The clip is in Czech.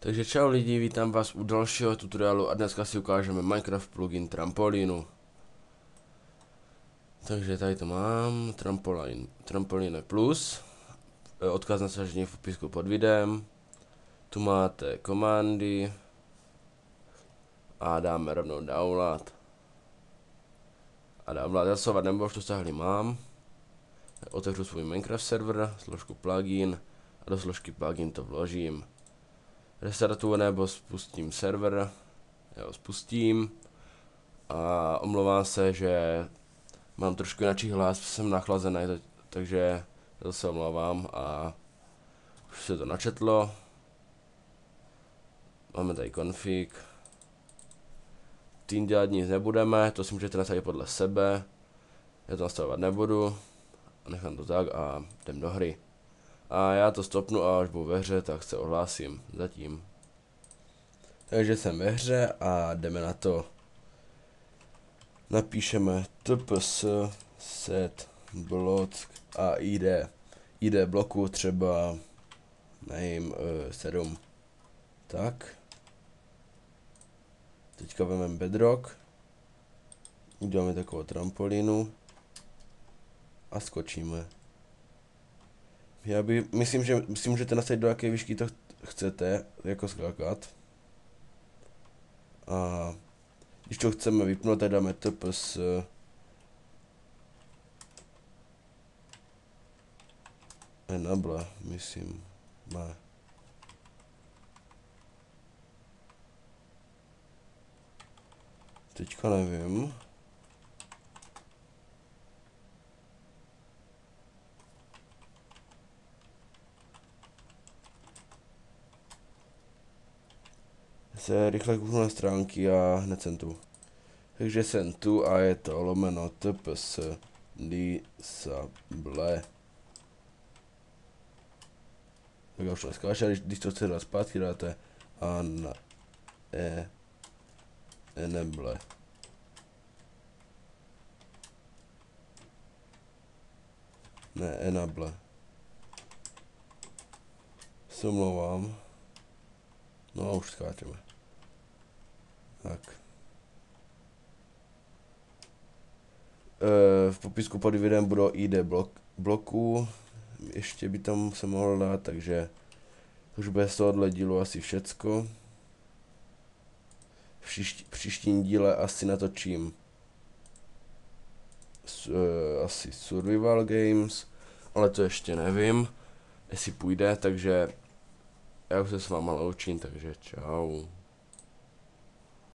Takže čau lidi, vítám vás u dalšího tutoriálu a dneska si ukážeme Minecraft plugin trampolínu. Takže tady to mám, trampolin, trampoline plus, e, odkaz na sažení v popisku pod videem. Tu máte komandy a dáme rovnou download. A download, se nebo už to stáhli mám. Otevřu svůj Minecraft server, složku plugin a do složky plugin to vložím restartuju nebo spustím server, jo, spustím a omlouvám se, že mám trošku jinak hlas, jsem nachlazený, takže to se omlouvám a už se to načetlo. Máme tady config. Tým dělat nic nebudeme, to si můžete nastavit podle sebe. Já to nastavovat nebudu. Nechám to tak a jdem do hry. A já to stopnu a až budu ve hře, tak se ohlásím. Zatím. Takže jsem ve hře a jdeme na to. Napíšeme tps set block a id. ID bloku třeba nevím, uh, 7. Tak. Teďka vezmeme bedrock. Uděláme takovou trampolínu. A skočíme. Já by, myslím, že si můžete nastavit do jaké výšky to chcete, jako skákat. A když to chceme vypnout, tak dáme tps enable, myslím, má. Teďka nevím. Se rychle kouknu na stránky a hned jsem tu. Takže jsem tu a je to lomeno tps disable. Tak už to skáče, když, když to chcete dát zpátky, dáte an e enable. Ne, enable. Se omlouvám. No a už skáčeme. Tak. E, v popisku pod videem budou ID blok, bloků. Ještě by tam se mohl dát, takže už bude z tohohle dílu asi všecko. V příští, příštím díle asi natočím s, e, asi survival games, ale to ještě nevím, jestli půjde, takže já už se s váma loučím, takže čau.